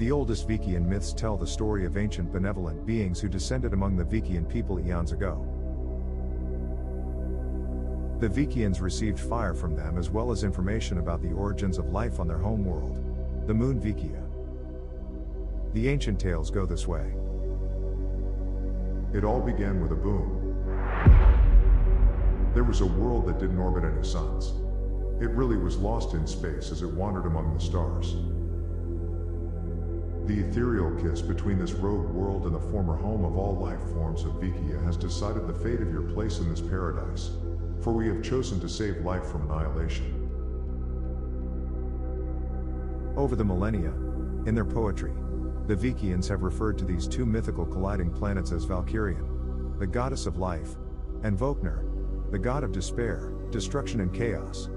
The oldest Vekian myths tell the story of ancient benevolent beings who descended among the Vekian people eons ago. The Vekians received fire from them as well as information about the origins of life on their home world, the moon Vekia. The ancient tales go this way. It all began with a boom. There was a world that didn't orbit any suns. It really was lost in space as it wandered among the stars. The ethereal kiss between this rogue world and the former home of all life forms of Vekia has decided the fate of your place in this paradise, for we have chosen to save life from annihilation. Over the millennia, in their poetry, the Vekians have referred to these two mythical colliding planets as Valkyrian, the goddess of life, and Vokner, the god of despair, destruction and chaos.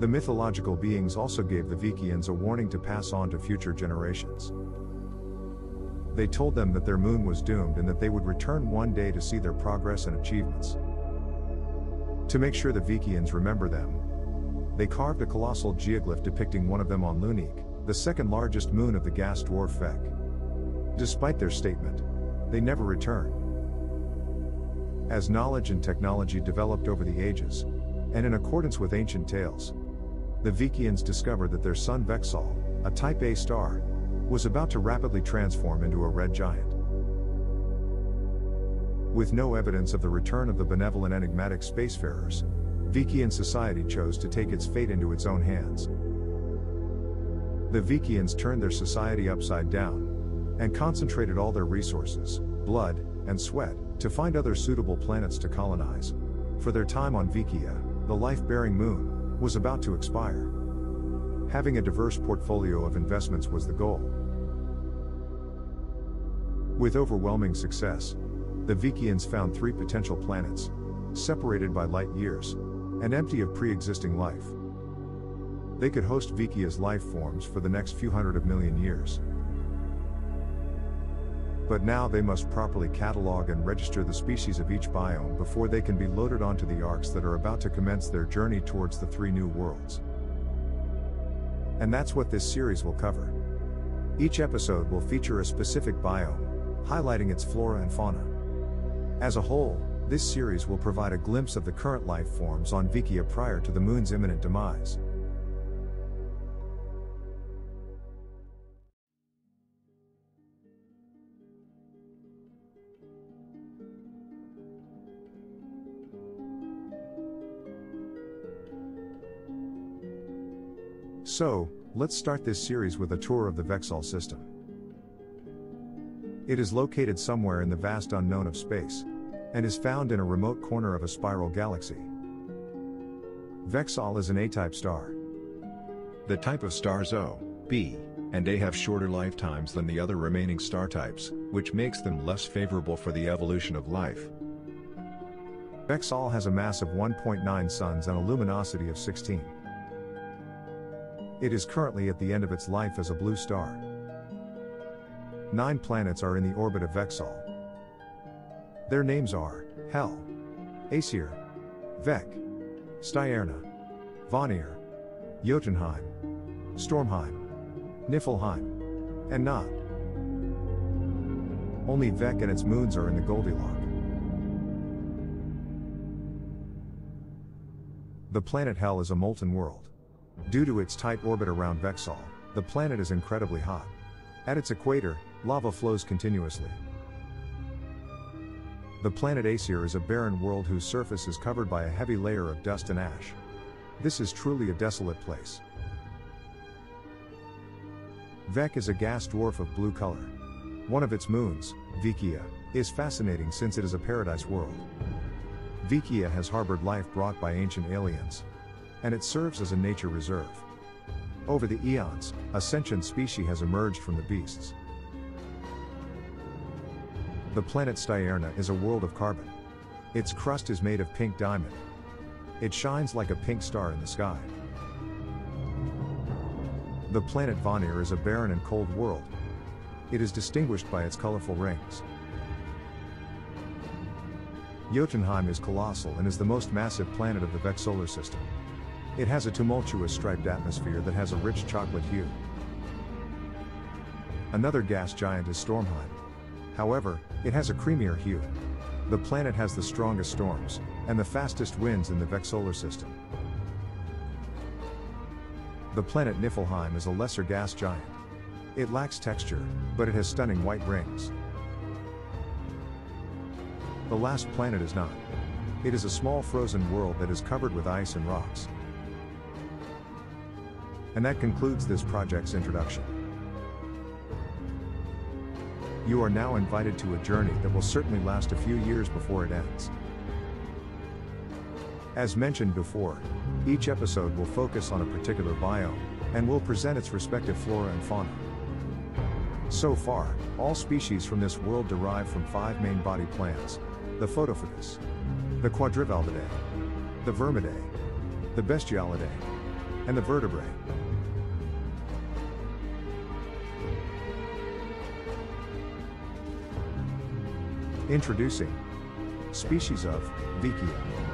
The mythological beings also gave the Vekians a warning to pass on to future generations. They told them that their moon was doomed and that they would return one day to see their progress and achievements. To make sure the Vekians remember them, they carved a colossal geoglyph depicting one of them on Lunik, the second largest moon of the gas dwarf Vek. Despite their statement, they never returned. As knowledge and technology developed over the ages, and in accordance with ancient tales, the Vekians discovered that their sun Vexal, a Type A star, was about to rapidly transform into a red giant. With no evidence of the return of the benevolent enigmatic spacefarers, Vekian society chose to take its fate into its own hands. The Vekians turned their society upside down and concentrated all their resources, blood, and sweat to find other suitable planets to colonize. For their time on Vekia, the life bearing moon, was about to expire. Having a diverse portfolio of investments was the goal. With overwhelming success, the Vekians found three potential planets, separated by light years, and empty of pre existing life. They could host Vekia's life forms for the next few hundred of million years. But now they must properly catalog and register the species of each biome before they can be loaded onto the arks that are about to commence their journey towards the three new worlds. And that's what this series will cover. Each episode will feature a specific biome, highlighting its flora and fauna. As a whole, this series will provide a glimpse of the current life forms on Vekia prior to the moon's imminent demise. So, let's start this series with a tour of the Vexal system. It is located somewhere in the vast unknown of space, and is found in a remote corner of a spiral galaxy. Vexal is an A-type star. The type of stars O, B, and A have shorter lifetimes than the other remaining star types, which makes them less favorable for the evolution of life. Vexal has a mass of 1.9 suns and a luminosity of 16. It is currently at the end of its life as a blue star. Nine planets are in the orbit of Vexal. Their names are Hel, Aesir, Vek, Stierna, Vanir, Jotunheim, Stormheim, Niflheim, and Nod. Only Vek and its moons are in the Goldilocks. The planet Hel is a molten world. Due to its tight orbit around Vexal, the planet is incredibly hot. At its equator, lava flows continuously. The planet Aesir is a barren world whose surface is covered by a heavy layer of dust and ash. This is truly a desolate place. Vek is a gas dwarf of blue color. One of its moons, Vekia, is fascinating since it is a paradise world. Vekia has harbored life brought by ancient aliens, and it serves as a nature reserve. Over the eons, a sentient species has emerged from the beasts. The planet Stierna is a world of carbon. Its crust is made of pink diamond. It shines like a pink star in the sky. The planet Vanir is a barren and cold world. It is distinguished by its colorful rings. Jotunheim is colossal and is the most massive planet of the Vex solar system. It has a tumultuous striped atmosphere that has a rich chocolate hue. Another gas giant is Stormheim. However, it has a creamier hue. The planet has the strongest storms, and the fastest winds in the Vex solar system. The planet Niflheim is a lesser gas giant. It lacks texture, but it has stunning white rings. The last planet is Nod. It is a small frozen world that is covered with ice and rocks. And that concludes this project's introduction. You are now invited to a journey that will certainly last a few years before it ends. As mentioned before, each episode will focus on a particular biome, and will present its respective flora and fauna. So far, all species from this world derive from five main body plants the Photophagus, the Quadrivalvidae, the Vermidae, the Bestialidae, and the Vertebrae. Introducing Species of Vekia.